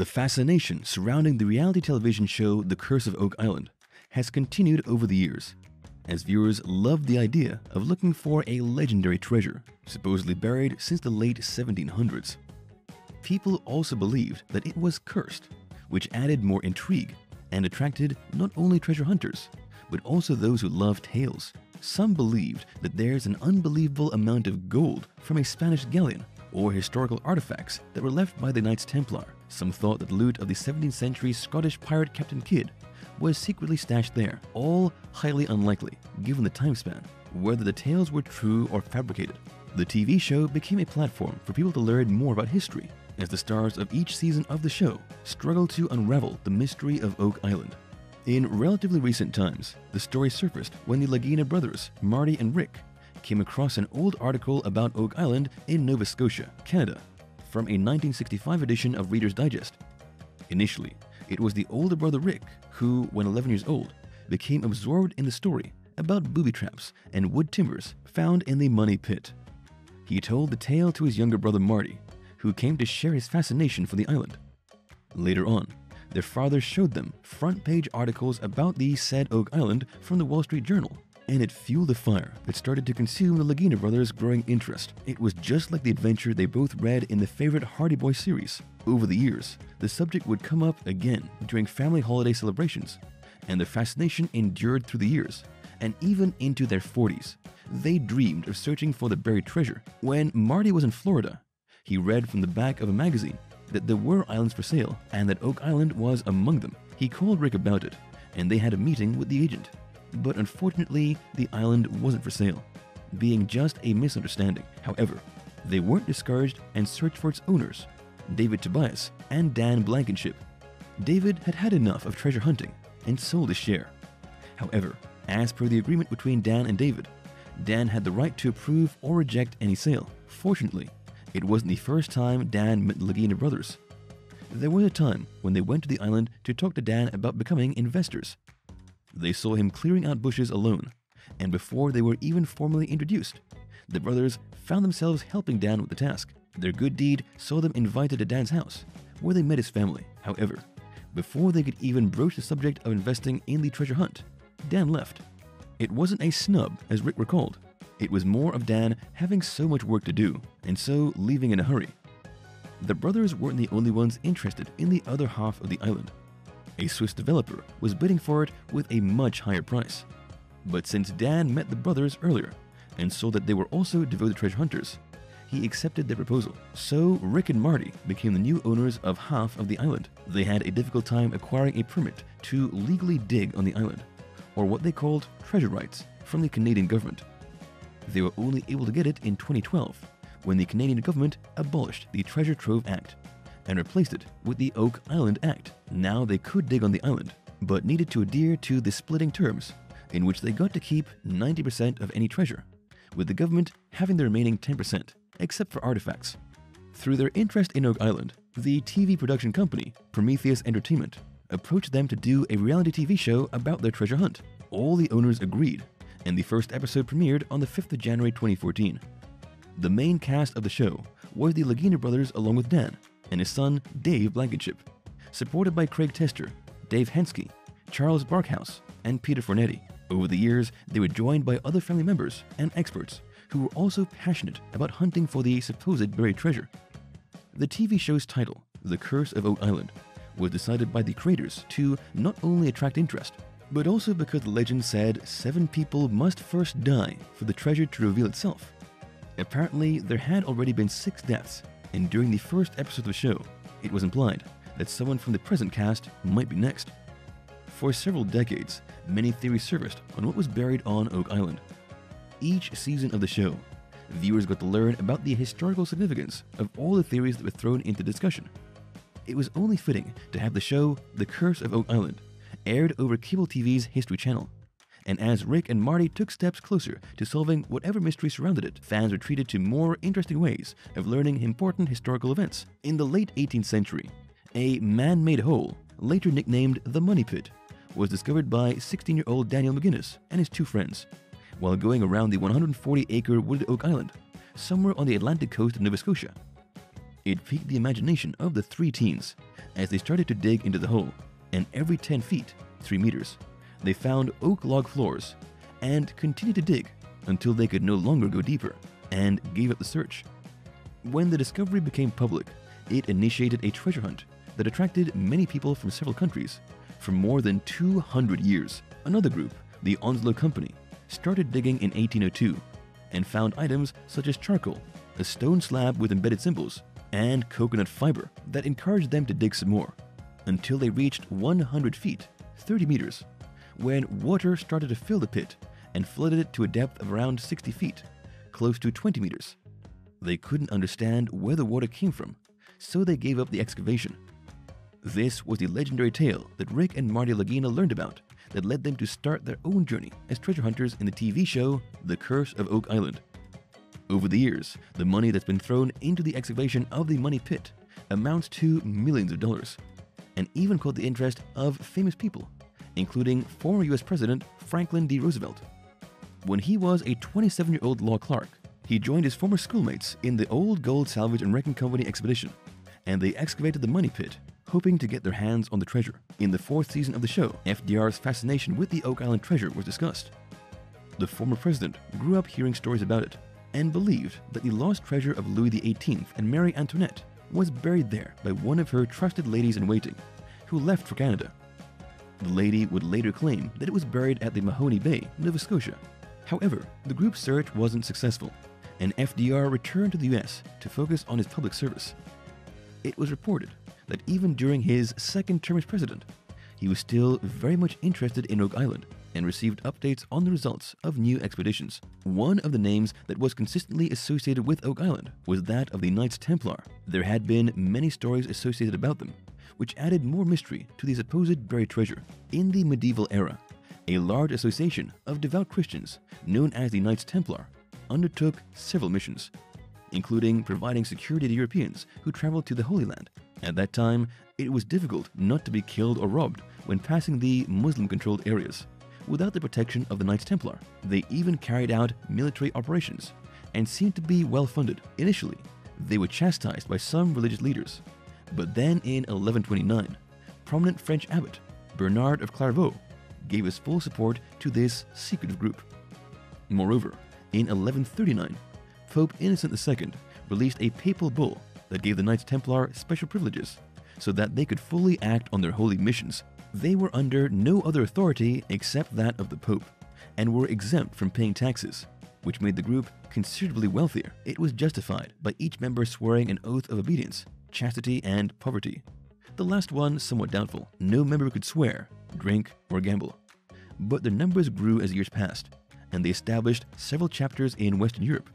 The fascination surrounding the reality television show The Curse of Oak Island has continued over the years, as viewers loved the idea of looking for a legendary treasure, supposedly buried since the late 1700s. People also believed that it was cursed, which added more intrigue and attracted not only treasure hunters, but also those who love tales. Some believed that there's an unbelievable amount of gold from a Spanish galleon or historical artifacts that were left by the Knights Templar. Some thought that loot of the 17th century Scottish pirate Captain Kidd was secretly stashed there, all highly unlikely given the time span, whether the tales were true or fabricated. The TV show became a platform for people to learn more about history, as the stars of each season of the show struggled to unravel the mystery of Oak Island. In relatively recent times, the story surfaced when the Lagina brothers, Marty and Rick, came across an old article about Oak Island in Nova Scotia, Canada, from a 1965 edition of Reader's Digest. Initially, it was the older brother Rick who, when 11 years old, became absorbed in the story about booby traps and wood timbers found in the Money Pit. He told the tale to his younger brother Marty, who came to share his fascination for the island. Later on, their father showed them front page articles about the said Oak Island from the Wall Street Journal, and it fueled a fire that started to consume the Lagina brothers' growing interest. It was just like the adventure they both read in the favorite Hardy Boy series. Over the years, the subject would come up again during family holiday celebrations, and their fascination endured through the years, and even into their 40s. They dreamed of searching for the buried treasure. When Marty was in Florida, he read from the back of a magazine that there were islands for sale and that Oak Island was among them. He called Rick about it, and they had a meeting with the agent but unfortunately, the island wasn't for sale, being just a misunderstanding. However, they weren't discouraged and searched for its owners, David Tobias and Dan Blankenship. David had had enough of treasure hunting and sold his share. However, as per the agreement between Dan and David, Dan had the right to approve or reject any sale. Fortunately, it wasn't the first time Dan met the Lagina brothers. There was a time when they went to the island to talk to Dan about becoming investors. They saw him clearing out bushes alone, and before they were even formally introduced, the brothers found themselves helping Dan with the task. Their good deed saw them invited to Dan's house, where they met his family. However, before they could even broach the subject of investing in the treasure hunt, Dan left. It wasn't a snub, as Rick recalled. It was more of Dan having so much work to do, and so leaving in a hurry. The brothers weren't the only ones interested in the other half of the island a Swiss developer was bidding for it with a much higher price. But since Dan met the brothers earlier and saw that they were also devoted treasure hunters, he accepted their proposal. So Rick and Marty became the new owners of half of the island. They had a difficult time acquiring a permit to legally dig on the island, or what they called treasure rights, from the Canadian government. They were only able to get it in 2012 when the Canadian government abolished the Treasure Trove Act and replaced it with the Oak Island Act. Now they could dig on the island, but needed to adhere to the splitting terms, in which they got to keep 90% of any treasure, with the government having the remaining 10%, except for artifacts. Through their interest in Oak Island, the TV production company, Prometheus Entertainment, approached them to do a reality TV show about their treasure hunt. All the owners agreed, and the first episode premiered on the 5th of January 2014. The main cast of the show was the Lagina brothers along with Dan, and his son, Dave Blankenship, supported by Craig Tester, Dave Hensky, Charles Barkhouse, and Peter Fornetti. Over the years, they were joined by other family members and experts who were also passionate about hunting for the supposed buried treasure. The TV show's title, The Curse of Oak Island, was decided by the creators to not only attract interest, but also because the legend said seven people must first die for the treasure to reveal itself. Apparently, there had already been six deaths and during the first episode of the show, it was implied that someone from the present cast might be next. For several decades, many theories surfaced on what was buried on Oak Island. Each season of the show, viewers got to learn about the historical significance of all the theories that were thrown into discussion. It was only fitting to have the show The Curse of Oak Island aired over cable TV's History Channel and as Rick and Marty took steps closer to solving whatever mystery surrounded it, fans were treated to more interesting ways of learning important historical events. In the late 18th century, a man made hole, later nicknamed the Money Pit, was discovered by 16 year old Daniel McGinnis and his two friends while going around the 140 acre wooded oak island, somewhere on the Atlantic coast of Nova Scotia. It piqued the imagination of the three teens as they started to dig into the hole, and every 10 feet, 3 meters, they found oak log floors and continued to dig until they could no longer go deeper and gave up the search. When the discovery became public, it initiated a treasure hunt that attracted many people from several countries for more than 200 years. Another group, the Onslow Company, started digging in 1802 and found items such as charcoal, a stone slab with embedded symbols, and coconut fiber that encouraged them to dig some more until they reached 100 feet, 30 meters, when water started to fill the pit and flooded it to a depth of around 60 feet, close to 20 meters. They couldn't understand where the water came from, so they gave up the excavation. This was the legendary tale that Rick and Marty Lagina learned about that led them to start their own journey as treasure hunters in the TV show The Curse of Oak Island. Over the years, the money that's been thrown into the excavation of the money pit amounts to millions of dollars, and even caught the interest of famous people, including former US President Franklin D. Roosevelt. When he was a 27 year old law clerk, he joined his former schoolmates in the Old Gold Salvage and Wrecking Company expedition, and they excavated the money pit hoping to get their hands on the treasure. In the fourth season of the show, FDR's fascination with the Oak Island treasure was discussed. The former president grew up hearing stories about it and believed that the lost treasure of Louis XVIII and Marie Antoinette was buried there by one of her trusted ladies in waiting, who left for Canada. The lady would later claim that it was buried at the Mahone Bay, Nova Scotia. However, the group's search wasn't successful, and FDR returned to the US to focus on his public service. It was reported that even during his second term as president, he was still very much interested in Oak Island and received updates on the results of new expeditions. One of the names that was consistently associated with Oak Island was that of the Knights Templar. There had been many stories associated about them, which added more mystery to the supposed buried treasure. In the medieval era, a large association of devout Christians, known as the Knights Templar, undertook several missions, including providing security to Europeans who traveled to the Holy Land at that time, it was difficult not to be killed or robbed when passing the Muslim controlled areas. Without the protection of the Knights Templar, they even carried out military operations and seemed to be well funded. Initially, they were chastised by some religious leaders, but then in 1129, prominent French abbot Bernard of Clairvaux gave his full support to this secretive group. Moreover, in 1139, Pope Innocent II released a papal bull that gave the Knights Templar special privileges so that they could fully act on their holy missions. They were under no other authority except that of the Pope and were exempt from paying taxes, which made the group considerably wealthier. It was justified by each member swearing an oath of obedience, chastity, and poverty. The last one somewhat doubtful. No member could swear, drink, or gamble. But their numbers grew as years passed, and they established several chapters in Western Europe.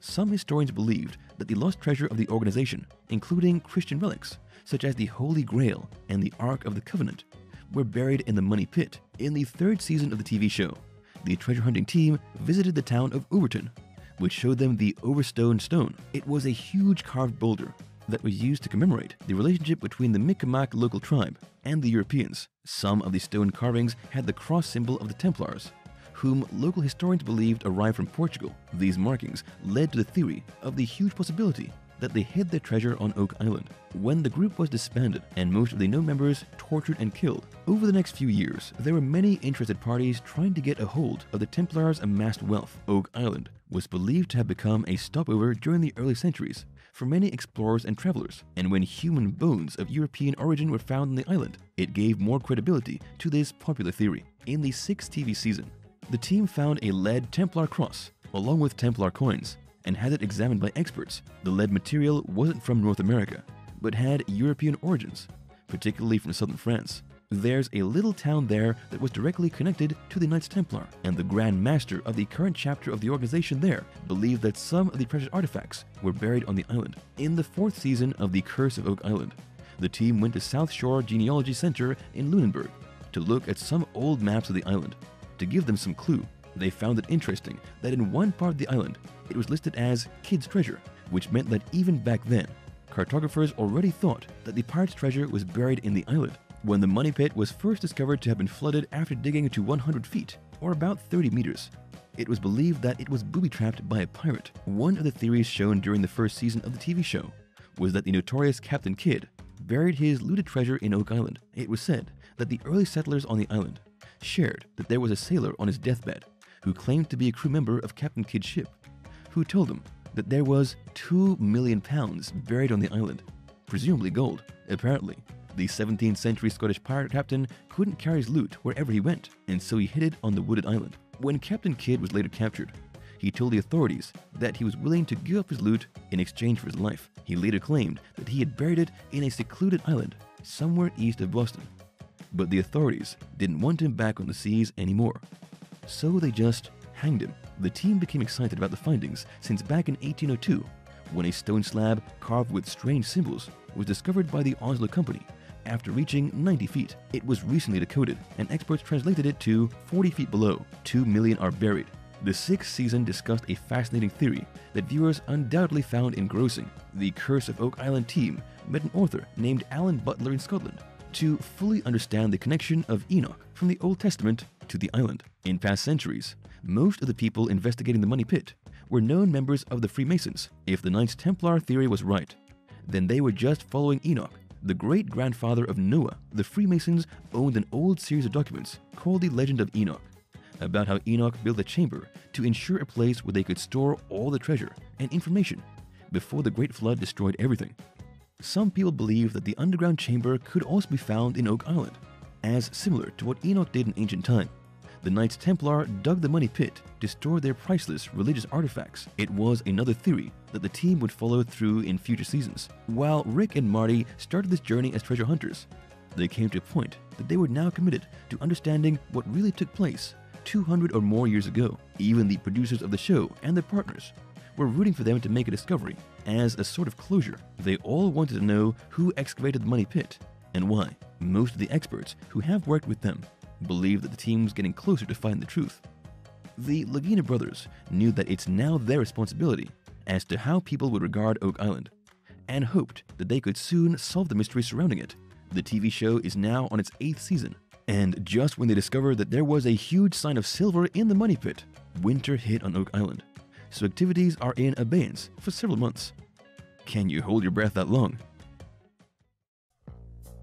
Some historians believed that the lost treasure of the organization, including Christian relics such as the Holy Grail and the Ark of the Covenant, were buried in the Money Pit. In the third season of the TV show, the treasure hunting team visited the town of Overton, which showed them the Overstone Stone. It was a huge carved boulder that was used to commemorate the relationship between the Mi'kmaq local tribe and the Europeans. Some of the stone carvings had the cross symbol of the Templars, whom local historians believed arrived from Portugal. These markings led to the theory of the huge possibility that they hid their treasure on Oak Island. When the group was disbanded and most of the known members tortured and killed, over the next few years, there were many interested parties trying to get a hold of the Templars' amassed wealth. Oak Island was believed to have become a stopover during the early centuries for many explorers and travelers, and when human bones of European origin were found on the island, it gave more credibility to this popular theory. In the sixth TV season, the team found a lead Templar cross, along with Templar coins, and had it examined by experts. The lead material wasn't from North America, but had European origins, particularly from southern France. There's a little town there that was directly connected to the Knights Templar, and the Grand Master of the current chapter of the organization there believed that some of the precious artifacts were buried on the island. In the fourth season of The Curse of Oak Island, the team went to South Shore Genealogy Center in Lunenburg to look at some old maps of the island. To give them some clue, they found it interesting that in one part of the island, it was listed as Kidd's Treasure, which meant that even back then, cartographers already thought that the pirate's treasure was buried in the island. When the money pit was first discovered to have been flooded after digging to 100 feet, or about 30 meters, it was believed that it was booby trapped by a pirate. One of the theories shown during the first season of the TV show was that the notorious Captain Kidd buried his looted treasure in Oak Island. It was said that the early settlers on the island shared that there was a sailor on his deathbed who claimed to be a crew member of Captain Kidd's ship, who told him that there was 2 million pounds buried on the island, presumably gold. Apparently, the 17th century Scottish pirate captain couldn't carry his loot wherever he went, and so he hid it on the wooded island. When Captain Kidd was later captured, he told the authorities that he was willing to give up his loot in exchange for his life. He later claimed that he had buried it in a secluded island somewhere east of Boston. But the authorities didn't want him back on the seas anymore, so they just hanged him. The team became excited about the findings since back in 1802, when a stone slab carved with strange symbols was discovered by the Onslow Company after reaching 90 feet. It was recently decoded, and experts translated it to 40 feet below. 2 million are buried. The sixth season discussed a fascinating theory that viewers undoubtedly found engrossing. The Curse of Oak Island team met an author named Alan Butler in Scotland to fully understand the connection of Enoch from the Old Testament to the island. In past centuries, most of the people investigating the Money Pit were known members of the Freemasons. If the Knights Templar theory was right, then they were just following Enoch, the great grandfather of Noah. The Freemasons owned an old series of documents called the Legend of Enoch, about how Enoch built a chamber to ensure a place where they could store all the treasure and information before the Great Flood destroyed everything. Some people believe that the underground chamber could also be found in Oak Island, as similar to what Enoch did in ancient time. The Knights Templar dug the money pit to store their priceless religious artifacts. It was another theory that the team would follow through in future seasons. While Rick and Marty started this journey as treasure hunters, they came to a point that they were now committed to understanding what really took place 200 or more years ago. Even the producers of the show and their partners were rooting for them to make a discovery as a sort of closure. They all wanted to know who excavated the money pit and why. Most of the experts who have worked with them believe that the team was getting closer to finding the truth. The Lagina brothers knew that it's now their responsibility as to how people would regard Oak Island and hoped that they could soon solve the mystery surrounding it. The TV show is now on its eighth season, and just when they discovered that there was a huge sign of silver in the money pit, winter hit on Oak Island so activities are in abeyance for several months. Can you hold your breath that long?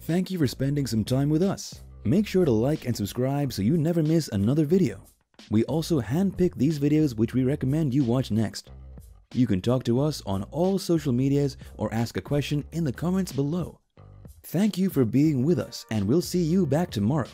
Thank you for spending some time with us. Make sure to like and subscribe so you never miss another video. We also handpick these videos which we recommend you watch next. You can talk to us on all social medias or ask a question in the comments below. Thank you for being with us and we'll see you back tomorrow.